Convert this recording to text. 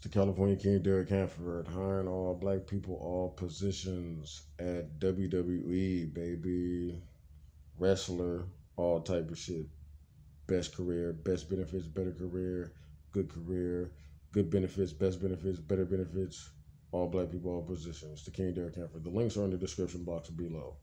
the California King Derrick Hanford hiring all black people, all positions at WWE, baby. Wrestler, all type of shit. Best career, best benefits, better career, good career, good benefits, best benefits, better benefits. All black people, all positions. The King Derrick Hanford. The links are in the description box below.